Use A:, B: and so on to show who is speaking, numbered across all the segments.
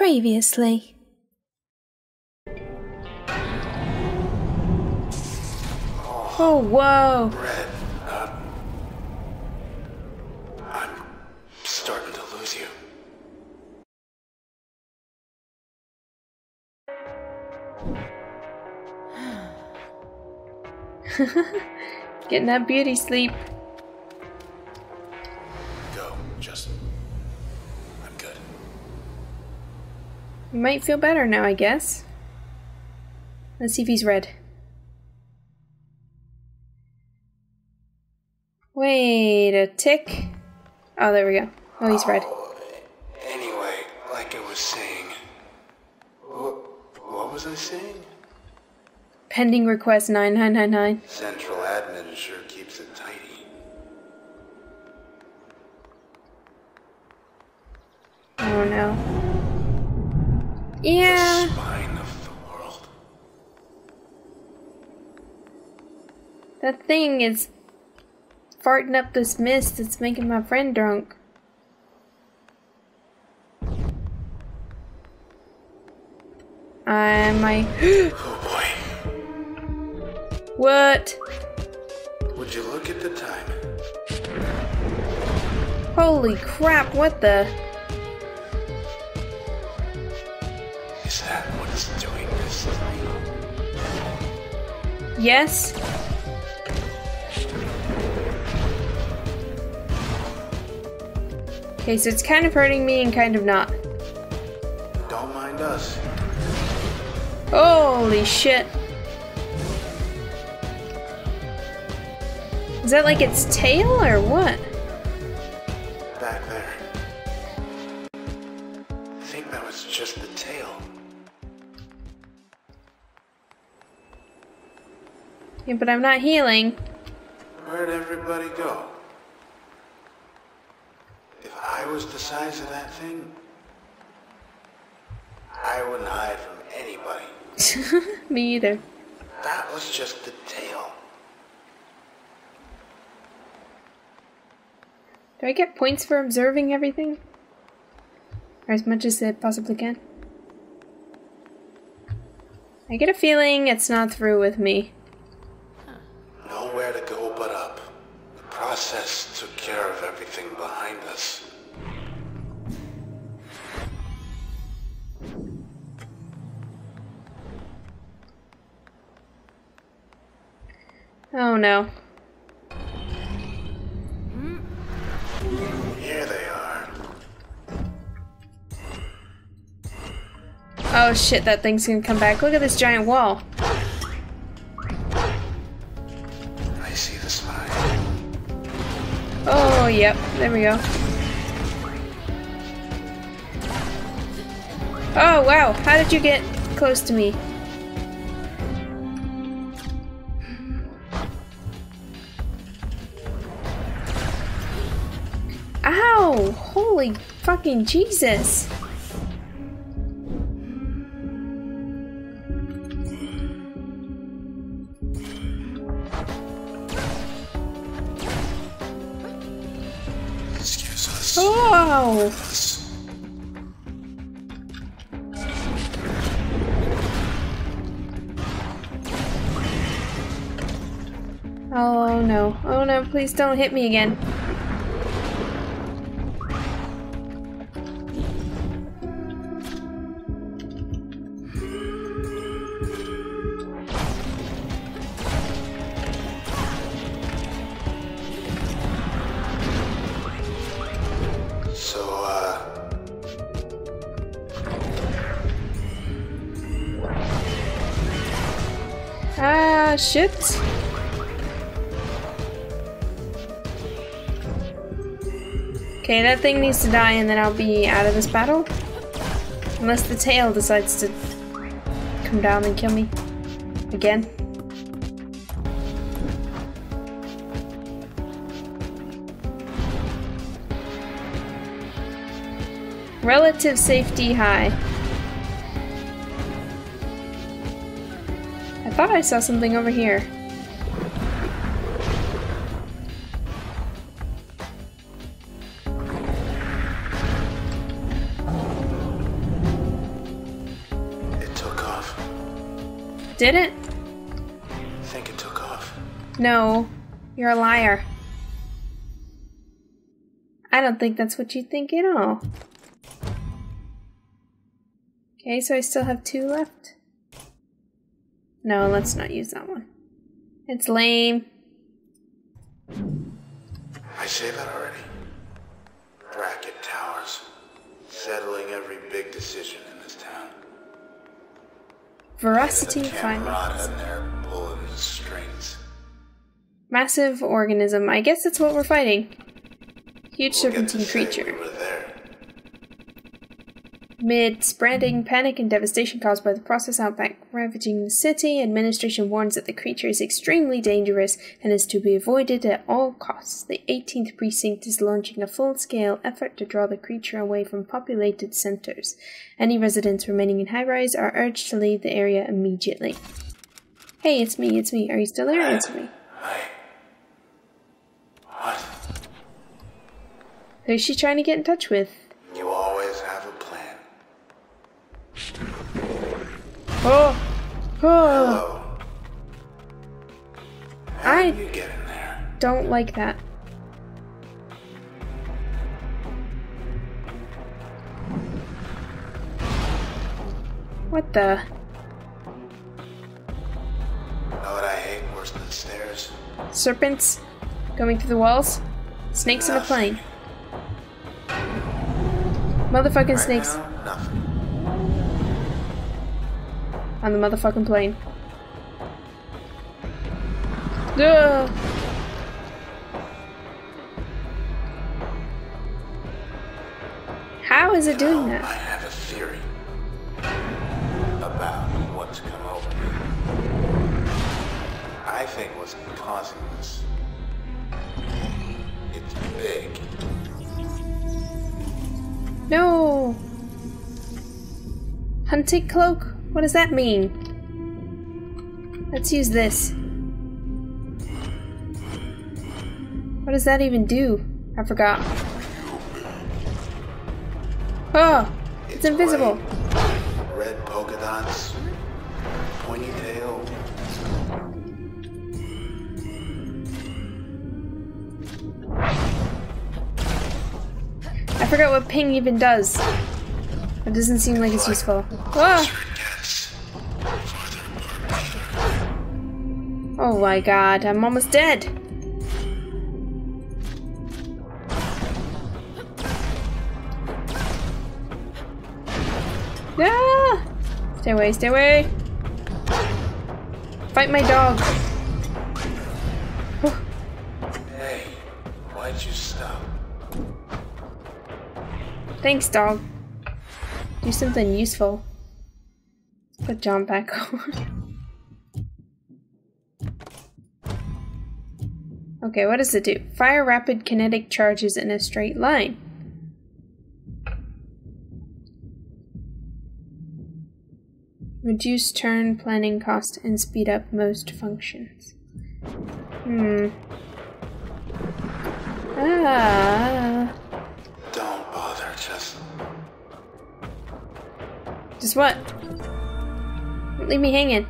A: Previously. Oh, whoa.
B: Red, uh, I'm starting to lose you.
A: Getting that beauty sleep. Might feel better now, I guess. Let's see if he's red. Wait a tick. Oh, there we go. Oh, he's red.
B: Oh, anyway, like I was saying. What, what was I saying?
A: Pending request 9999.
B: Central admin sure keeps it tidy.
A: Oh no. Yeah.
B: The spine of the world.
A: That thing is farting up this mist that's making my friend drunk. I my
B: Oh boy.
A: what?
B: Would you look at the time?
A: Holy crap! What the? Yes. Okay, so it's kind of hurting me and kind of not.
B: Don't mind us.
A: Holy shit. Is that like its tail or what? Yeah, but I'm not healing.
B: Where'd everybody go? If I was the size of that thing, I wouldn't hide from anybody.
A: me either.
B: That was just the tail.
A: Do I get points for observing everything? Or as much as I possibly can? I get a feeling it's not through with me. No.
B: Here they are.
A: Oh shit, that thing's gonna come back. Look at this giant wall.
B: I see the.
A: Oh, yep. There we go. Oh, wow. How did you get close to me? Ow! Holy fucking Jesus! Oh! Oh no. Oh no, please don't hit me again. Shit. Okay, that thing needs to die and then I'll be out of this battle. Unless the tail decides to come down and kill me. Again. Relative safety high. thought I saw something over here. It took off. Did it?
B: I think it took off.
A: No. You're a liar. I don't think that's what you think at all. Okay, so I still have two left. No, let's not use that one. It's lame.
B: I say that already. Bracket towers. Settling every big decision in this town.
A: Veracity
B: The and they're pulling the strings.
A: Massive organism. I guess that's what we're fighting. Huge
B: We'll
A: serpentine creature.
B: We were there.
A: Mid spreading panic and devastation caused by the process outbreak ravaging the city, administration warns that the creature is extremely dangerous and is to be avoided at all costs. The 18th precinct is launching a full scale effort to draw the creature away from populated centers. Any residents remaining in high rise are urged to leave the area immediately. Hey, it's me, it's me. Are you still there? Answer me.
B: I. What?
A: Who's she trying to get in touch with?
B: You always have a plan.
A: Oh! Oh! I-
B: did you get in there?
A: Don't like that. What the?
B: Know what I hate worse than stairs?
A: Serpents going through the walls? Snakes in a plane. Motherfucking
B: Right
A: snakes
B: now,
A: on the motherfucking plane. Ugh. How is it doing
B: Now, I have a theory about what's come over me. I think what's causing this. It's big.
A: No! Hunting cloak? What does that mean? Let's use this. What does that even do? I forgot. Oh! It's invisible!
B: white, Red polka dots. Pointy tail.
A: I forgot what ping even does. It doesn't seem like it's useful. Ah! My god, I'm almost dead! Ah! Stay away, stay away! Fight my dog! Oh,
B: Hey, why'd you stop?
A: thanks, dog. Do something useful. Put John back on. Okay, what does it do? Fire rapid kinetic charges in a straight line. Reduce turn planning cost and speed up most functions. Hmm. Ah.
B: Don't bother, just
A: Just what? Don't leave me hanging.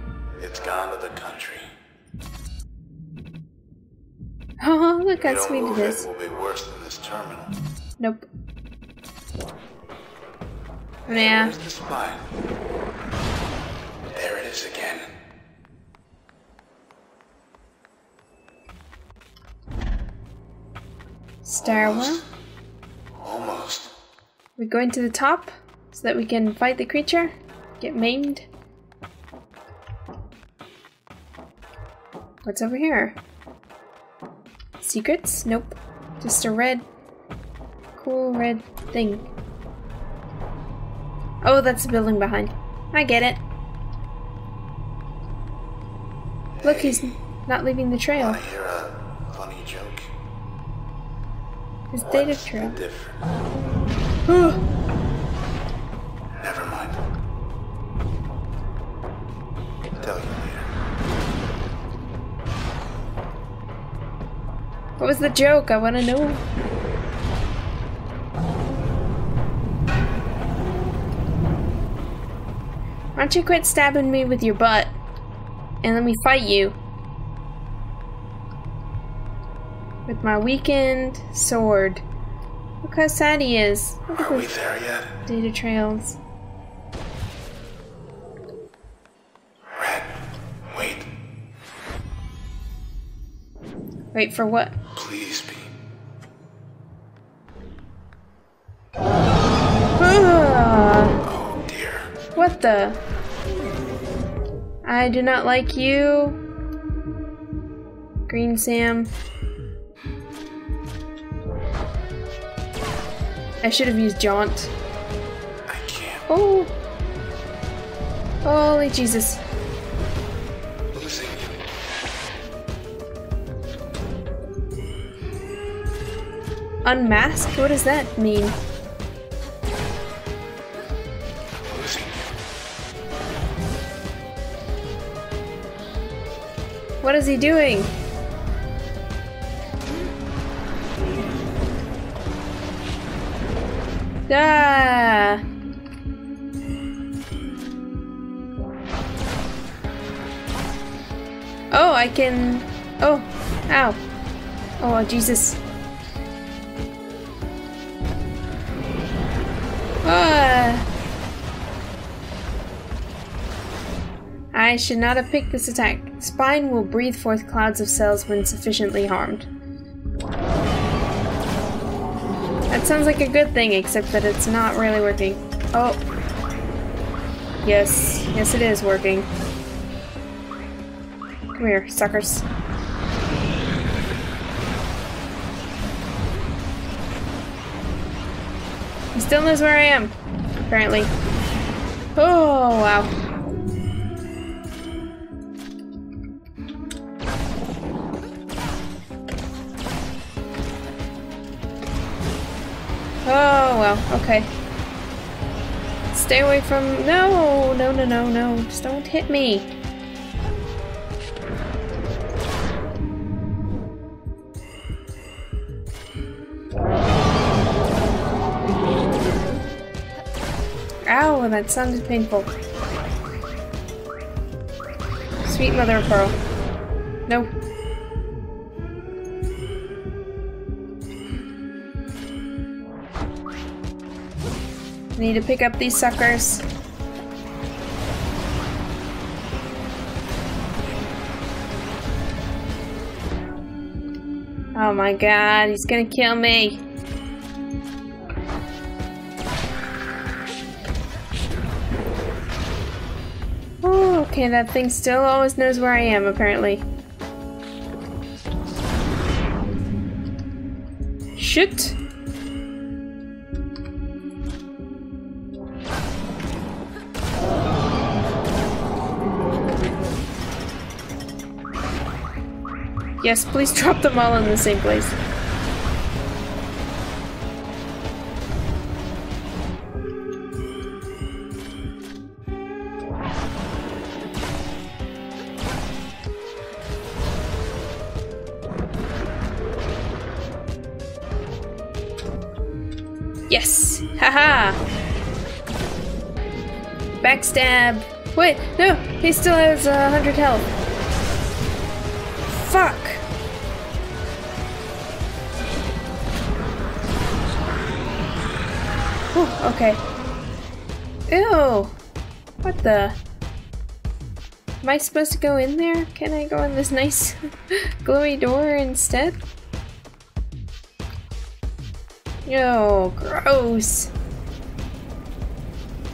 A: Look how sweet it
B: it,
A: is.
B: will be worse than this terminal.
A: Nope. Yeah.
B: The? There it is again.
A: Stairwell.
B: Almost.
A: We're going to the top so that we can fight the creature. Get maimed. What's over here? Secrets? Nope. Just a red, cool red thing. Oh, that's the building behind. I get it. Look, he's not leaving the trail.
B: Wanna hear a funny joke?
A: His data trail.
B: difference?
A: Oh, the joke? I want to know. Why don't you quit stabbing me with your butt? and let me fight you. With my weakened sword. Look how sad he is. Look
B: Are we there yet?
A: Data trails.
B: Red, wait.
A: Wait for what? What the? I do not like you. Green Sam. I should have used Jaunt.
B: I can't.
A: Oh. Holy Jesus. Unmasked? What does that mean? What is he doing? Ah! Oh, I can. Oh, ow. Oh, Jesus. Ah! I should not have picked this attack. Spine will breathe forth clouds of cells when sufficiently harmed. That sounds like a good thing, except that it's not really working. Oh. Yes, yes it is working. Come here, suckers. He still knows where I am, apparently. Oh, wow. Okay. Stay away from- No, no, no, no, no. Just don't hit me. Ow, that sounded painful. Sweet mother of pearl. No. Need to pick up these suckers. Oh my god, he's gonna kill me. Oh, okay, that thing still always knows where I am, apparently. Shoot! Yes, please drop them all in the same place. Yes! Haha! Backstab! Wait, no! He still has a uh, 100 health. Okay. Ew! What the? Am I supposed to go in there? Can I go in this nice glowy door instead? Yo, gross!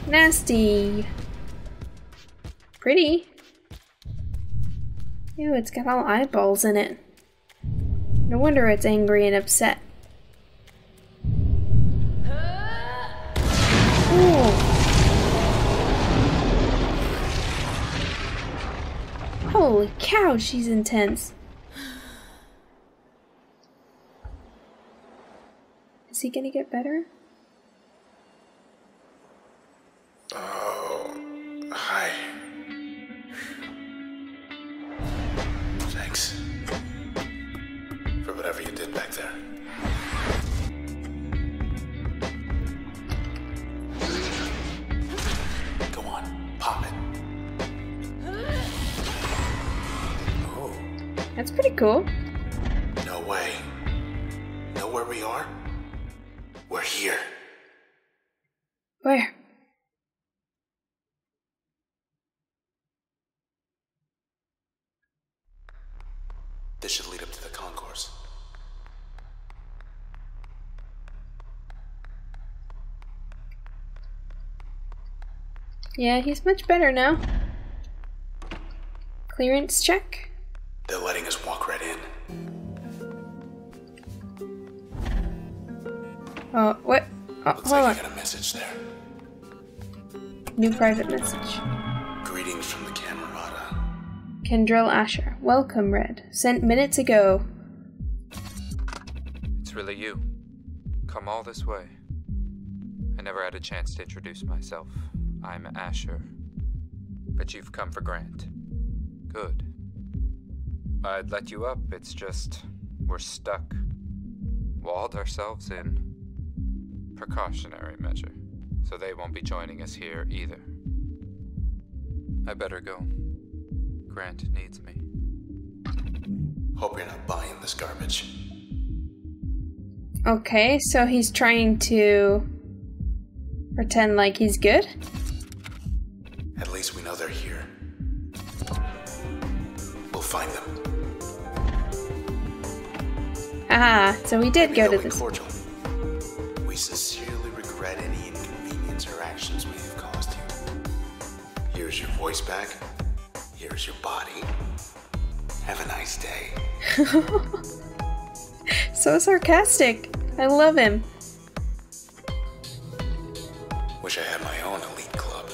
A: Nasty! Pretty. Ew, it's got all eyeballs in it. No wonder it's angry and upset. Cow, she's intense. Is he gonna get better?
B: This should lead up to the concourse.
A: Yeah, he's much better now. Clearance check.
B: They're letting us walk right in.
A: Oh, what? Oh,
B: Looks like
A: on.
B: you got a message there.
A: New private message. Kendrell Asher. Welcome, Red. Sent minutes ago.
C: It's really you. Come all this way. I never had a chance to introduce myself. I'm Asher. But you've come for Grant. Good. I'd let you up, it's just we're stuck. Walled ourselves in. Precautionary measure. So they won't be joining us here either. I better go. Grant needs me.
B: Hope you're not buying this garbage.
A: Okay, so he's trying to pretend like he's good?
B: At least we know they're here. We'll find them.
A: Ah, so we did go to
B: they'll
A: this.
B: cordial. We sincerely regret any inconvenience or actions we have caused you. Here's your voice back. Here's your body. Have a nice day.
A: So sarcastic. I love him.
B: Wish I had my own elite club.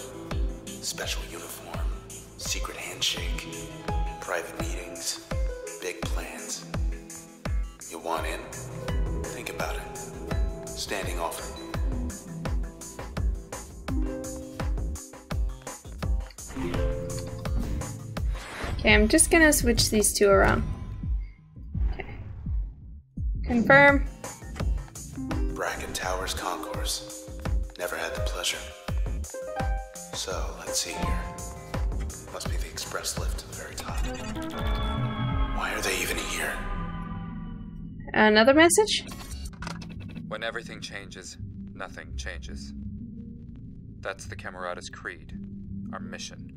B: Special uniform, secret handshake, private meetings, big plans. You want in? Think about it. Standing offer.
A: Okay, I'm just gonna switch these two around. Okay. Confirm.
B: Bracket Towers Concourse. Never had the pleasure. So, let's see here. Must be the express lift to the very top. Why are they even here?
A: Another message?
C: When everything changes, nothing changes. That's the Camerata's creed, our mission.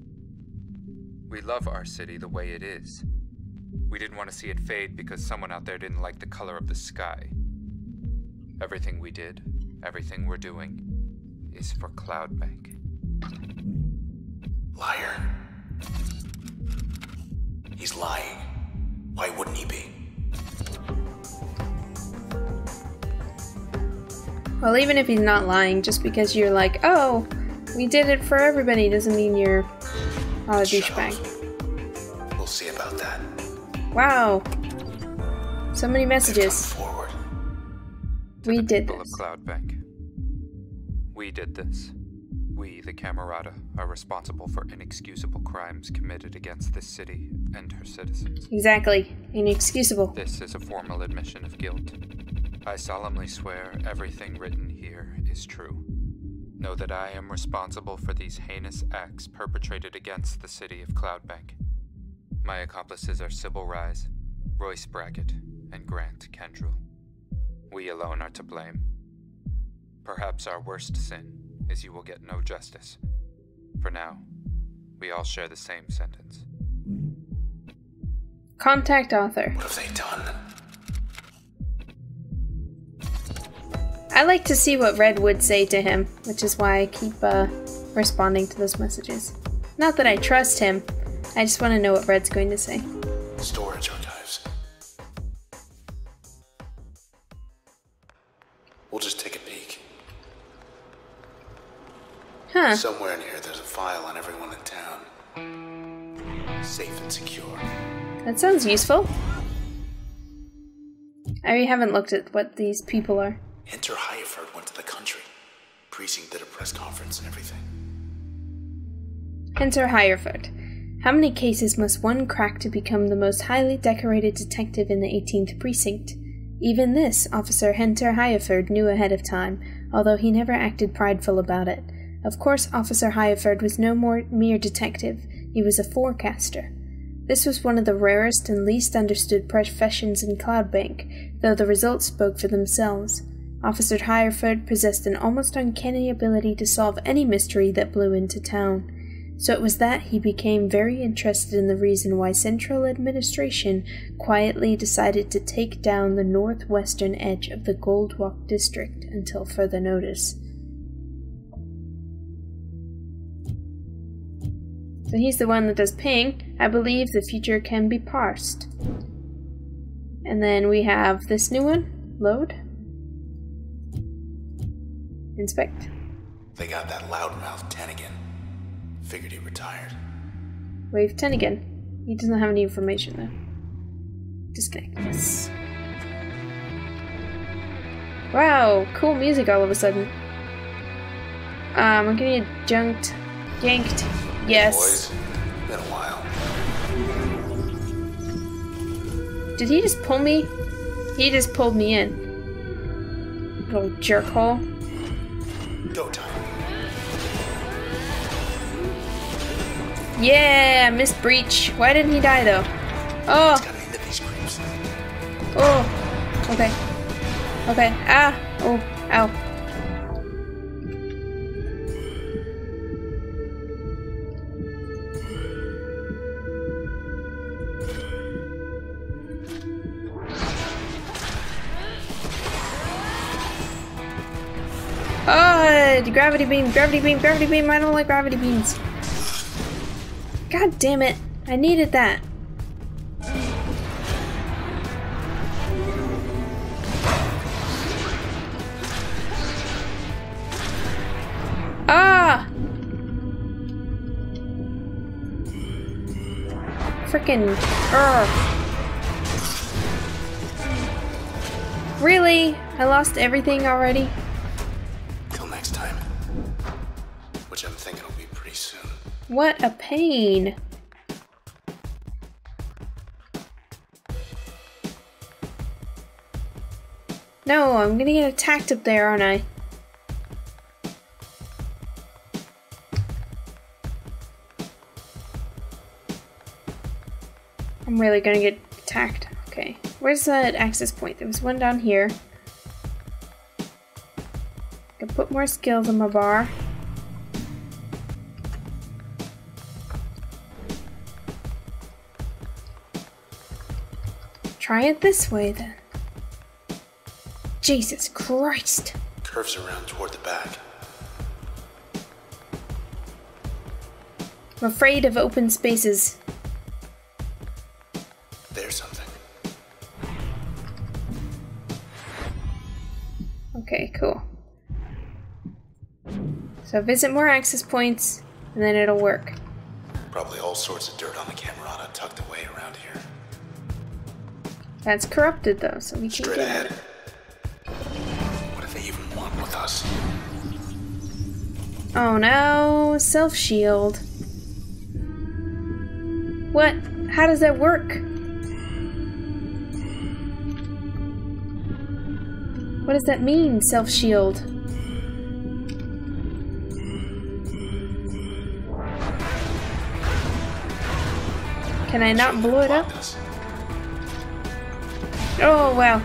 C: We love our city the way it is. We didn't want to see it fade because someone out there didn't like the color of the sky. Everything we did, everything we're doing, is for Cloudbank.
B: Liar. He's lying. Why wouldn't he be?
A: Well, even if he's not lying, just because you're like, oh, we did it for everybody doesn't mean you're Uh, not a douchebag.
B: We'll see about that.
A: Wow. So many messages.
B: forward.
A: We did this.
C: of Cloudbank. We did this. We, the Camerata, are responsible for inexcusable crimes committed against this city and her citizens.
A: Exactly. Inexcusable.
C: This is a formal admission of guilt. I solemnly swear everything written here is true. Know that I am responsible for these heinous acts perpetrated against the city of Cloudbank. My accomplices are Sybil Reisz, Royce Bracket, and Grant Kendrell. We alone are to blame. Perhaps our worst sin is you will get no justice. For now, we all share the same sentence.
A: Contact author.
B: What have they done?
A: I like to see what Red would say to him, which is why I keep uh, responding to those messages. Not that I trust him, I just want to know what Red's going to say.
B: Storage archives. We'll just take a peek.
A: Huh.
B: Somewhere in here, there's a file on everyone in town. Safe and secure.
A: That sounds useful. I haven't looked at what these people are.
B: Enter Highfort went to the country. Precinct did a press conference and everything.
A: Enter Highfort. How many cases must one crack to become the most highly decorated detective in the 18th precinct? Even this, Officer Henter Highfort knew ahead of time, although he never acted prideful about it. Of course, Officer Highfort was no more mere detective, he was a forecaster. This was one of the rarest and least understood professions in Cloudbank, though the results spoke for themselves. Officer Highfort possessed an almost uncanny ability to solve any mystery that blew into town. So it was that he became very interested in the reason why Central Administration quietly decided to take down the northwestern edge of the Goldwalk District until further notice. So he's the one that does ping. I believe the future can be parsed. And then we have this new one. Load. Inspect.
B: They got that loudmouth Tennigan. Figured he retired.
A: Wave Tennigan. He doesn't have any information though. Disconnect Yes. Wow, cool music all of a sudden. Um, I'm getting junked, yanked. Yes.
B: Boys, been a while.
A: Did he just pull me? He just pulled me in. Little jerkhole.
B: Go time.
A: Yeah, missed breach. Why didn't he die though? Oh,
B: Gotta end these creeps.
A: oh. Okay. Okay. Ah. Oh. Ow. Gravity beam, gravity beam, gravity beam. I don't like gravity beams. God damn it. I needed that. Ah! Frickin' Urgh. Really? I lost everything already? What a pain. No, I'm gonna get attacked up there, aren't I? I'm really gonna get attacked. Okay, where's that access point? There was one down here. I can put more skills on my bar. Try it this way then. Jesus Christ.
B: Curves around toward the back.
A: I'm afraid of open spaces.
B: There's something.
A: Okay, cool. So visit more access points, and then it'll work.
B: Probably all sorts of dirt on the Camerata
A: That's corrupted though, so we
B: Straight
A: get
B: ahead.
A: it.
B: What do they even want with us?
A: Oh no, self shield. What? How does that work? What does that mean, self shield? Can I not blow it up? Oh wow.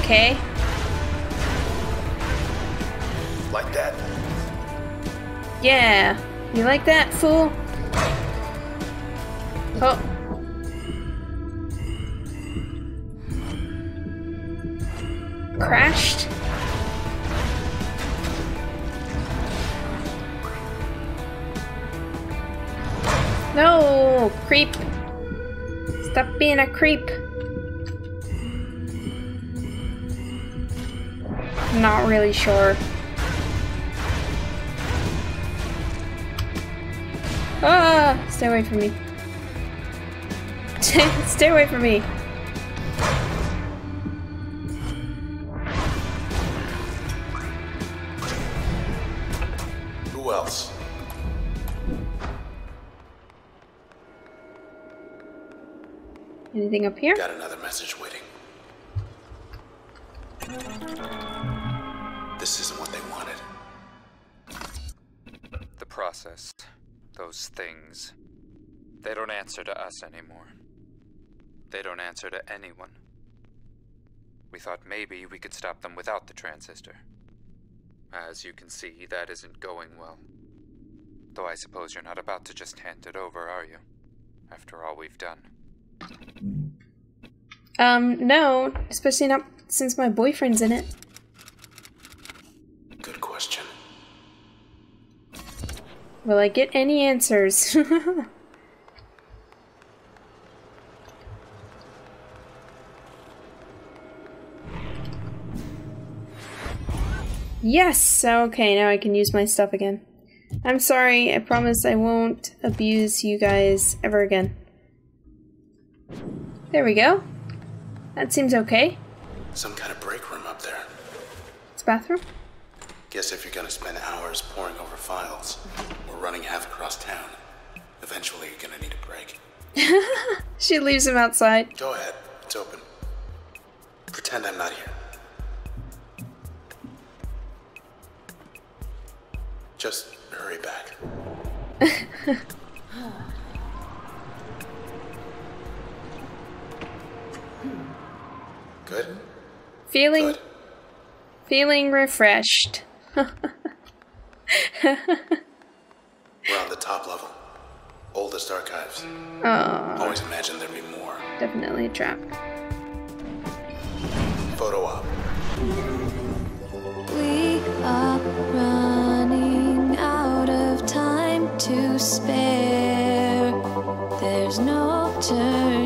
A: Okay.
B: Like that?
A: Yeah. You like that, fool? Stop being a creep. Not really sure. Ah! Stay away from me. Stay away from me. Anything up here?
B: Got another message waiting. This isn't what they wanted.
C: The process, those things, they don't answer to us anymore. They don't answer to anyone. We thought maybe we could stop them without the transistor. As you can see, that isn't going well. Though I suppose you're not about to just hand it over, are you? After all we've done.
A: Um, no, especially not since my boyfriend's in it.
B: Good question.
A: Will I get any answers? yes! Okay, now I can use my stuff again. I'm sorry, I promise I won't abuse you guys ever again. There we go. That seems okay.
B: Some kind of break room up there.
A: It's a bathroom?
B: Guess if you're gonna spend hours poring over files we're running half across town, eventually you're gonna need a break.
A: She leaves him outside.
B: Go ahead, it's open. Pretend I'm not here. Just hurry back. Good.
A: Feeling
B: Good.
A: feeling refreshed.
B: We're on the top level. Oldest archives. Always imagined there'd be more.
A: Definitely a trap.
B: Photo op.
D: We are running out of time to spare. There's no turn.